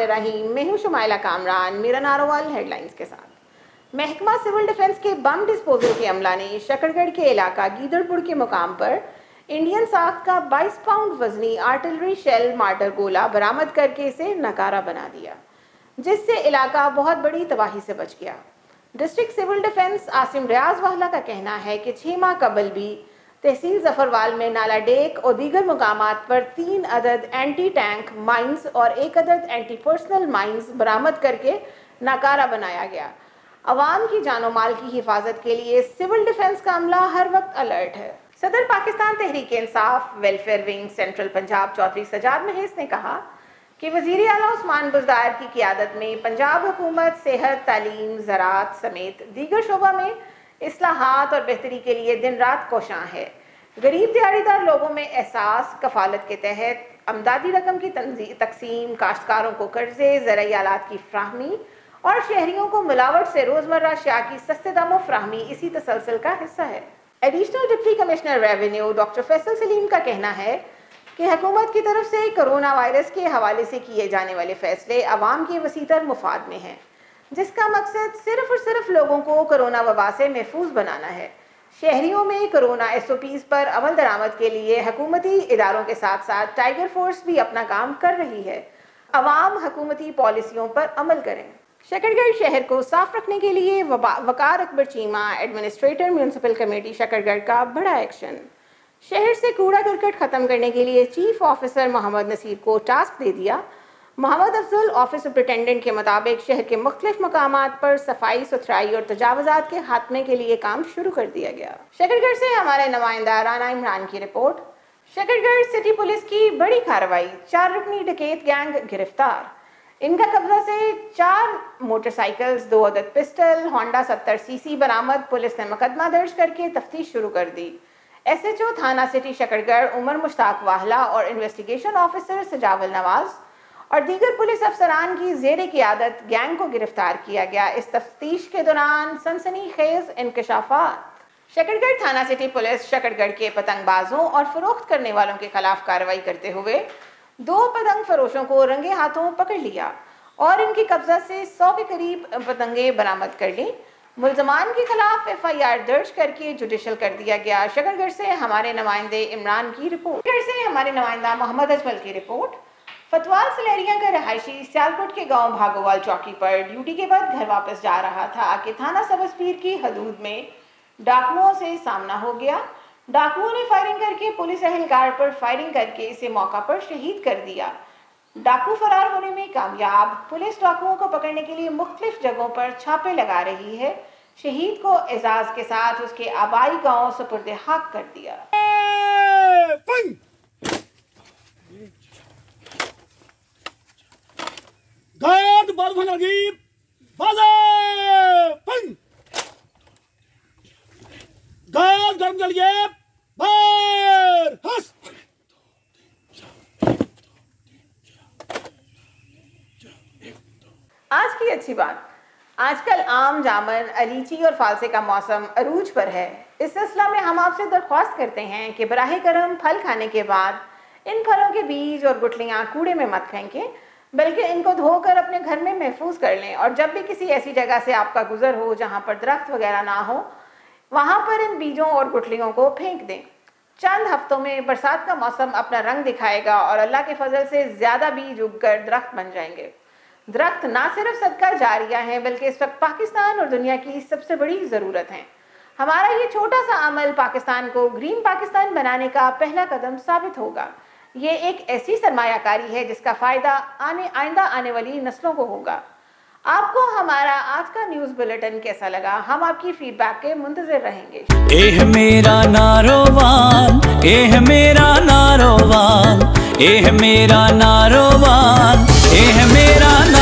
रहीम मैं हूँ शुमाइला कामरान मेरा नारोवाल हेडलाइंस के साथ। महकमा सिविल डिफेंस के बम डिस्पोजल के अमला ने शकरगढ़ के इलाका गीदड़पुर के मुकाम पर इंडियन साख्त का 22 पाउंड वजनी आर्टिलरी शेल मार्टर गोला बरामद करके इसे नकारा बना दिया, जिससे इलाका बहुत बड़ी तबाही से बच गया। District civil defence Asim Riaz Wahla का कहना है कि छः माह कबल भी तहसील जफरवाल में नाला डेक और दीगर मकाम पर तीन अदद एंटी टैंक माइंस और एक अदद एंटी पर्सनल माइंस बरामद करके नाकारा बनाया गया। अवाम की जानो माल की हिफाजत के लिए सिविल डिफेंस का अमला हर वक्त अलर्ट है। सदर Pakistan Tehreek Insaf, welfare wing, central Punjab Chaudhry Sajjad Mahesh ने कहा कि वज़ीर अला उस्मान बुजदार की क्यादत में पंजाब हुकूमत, सेहत, तालीम, ज़रात समेत दीगर शोबा में असलाहत और बेहतरी के लिए दिन रात कोशां है। गरीब दिहाड़ीदार लोगों में एहसास कफालत के तहत अमदादी रकम की तकसीम, काश्तकारों को कर्जे ज़रूरी आलात की फ्राहमी और शहरीों को मिलावट से रोज़मर्रा शाह की सस्ते दामों फ्राहमी इसी तसलसल का हिस्सा है। Additional deputy commissioner revenue doctor Faisal Saleem का कहना है कि हुकूमत की तरफ़ से कोरोना वायरस के हवाले से किए जाने वाले फैसले आवाम के वसीतर मुफाद में हैं। जिसका मकसद सिर्फ़ और सिर्फ़ लोगों को कोरोना वबा से महफूज बनाना है। शहरीों में कोरोना एस ओ पीज़ पर अमल दरामद के लिए हकूमती इदारों के साथ साथ टाइगर फोर्स भी अपना काम कर रही है। अवाम हकूमती पॉलिसियों पर अमल करें। शकरगढ़ शहर को साफ़ रखने के लिए Waqar Akbar Cheema administrator municipal committee Shakargarh का बड़ा एक्शन शहर से कूड़ा करकट ख़त्म करने के लिए चीफ ऑफिसर मोहम्मद नसीर को टास्क दे दिया। मोहम्मद अफजल, ऑफ़िस सुप्रिटेंडेंट के मुताबिक शहर के मुख्तलिफ़ मकाम पर सफ़ाई, सुथराई और तजावजात के खात्मे के लिए काम शुरू कर दिया गया। शकरगढ़ से हमारे नुमाइंदा राना इमरान की रिपोर्ट। शकरगढ़ सिटी पुलिस की बड़ी कार्रवाई, चार रुकनी डकैत गैंग गिरफ़्तार। इनका कब्जा से चार मोटरसाइकिल्स, दो अदद पिस्टल, होंडा सत्तर सीसी बरामद पुलिस ने मुकदमा दर्ज करके तफ्तीश शुरू कर दी। एसएचओ थाना सिटी शकरगढ़ उमर मुश्ताक वाहला और इन्वेस्टिगेशन ऑफिसर सजावल नवाज़ और दीगर पुलिस अफसरान की जेर की आदत गैंग को गिरफ़्तार किया गया। इस तफ्तीश के दौरान सनसनी खेज इंकशाफात शकरगढ़ थाना सिटी पुलिस शकरगढ़ के पतंगबाजों और फरोख्त करने वालों के खिलाफ कार्रवाई करते हुए दो पतंग फरोशों को रंगे हाथों पकड़ लिया और इनके कब्जा से सौ के करीब पतंगे बरामद कर ली। मुलजमान के खिलाफ एफ़ आई आर दर्ज करके जुडिशल कर दिया गया। शकरगढ़ से हमारे नुमाइंदे इमरान की रिपोर्ट। से हमारे नुमाइंदा मोहम्मद अजमल की रिपोर्ट। फतवाल सलेरिया का रहायशी सियालकोट के गाँव भागोवाल चौकी पर ड्यूटी के बाद घर वापस जा रहा था कि थाना सबसपीर की हदूद में डाकुओं से सामना हो गया। डाकुओं ने फायरिंग करके पुलिस अहलकार पर फायरिंग करके इसे मौका पर शहीद कर दिया। डाकू फरार होने में कामयाब, पुलिस डाकुओं को पकड़ने के लिए मुख्तलिफ़ जगहों पर छापे लगा रही है। शहीद को एजाज के साथ उसके आबाई गाँव सुपुर्द हाक कर दिया। आज की अच्छी बात। आजकल आम, जामन अलीची और फालसे का मौसम अरूज पर है। इस सिलसिला में हम आपसे दरख्वास्त करते हैं कि बराह करम फल खाने के बाद इन फलों के बीज और गुटलियाँ कूड़े में मत फेंकें। बल्कि इनको धोकर अपने घर में महफूज कर लें। और जब भी किसी ऐसी जगह से आपका गुजर हो, जहाँ पर दरख्त वगैरह ना हो, वहाँ पर इन बीजों और गुटलियों को फेंक दें। चंद हफ्तों में बरसात का मौसम अपना रंग दिखाएगा और अल्लाह के फजल से ज़्यादा बीज उगकर दरख्त बन जाएँगे। दरख्त ना सिर्फ़ सदका जारिया है, बल्कि इस वक्त पाकिस्तान और दुनिया की सबसे बड़ी ज़रूरत है। हमारा ये छोटा सा अमल पाकिस्तान को ग्रीन पाकिस्तान बनाने का पहला कदम साबित होगा। ये एक ऐसी सरमाकारी है जिसका फ़ायदा आने, आइंदा आने वाली नस्लों को होगा। आपको हमारा आज का न्यूज़ बुलेटिन कैसा लगा? हम आपकी फीडबैक के मुंतजर रहेंगे। एह मेरा नारोवाल, एह मेरा नारोवाल, एह मेरा नारोवाल, एह मेरा नारोवाल।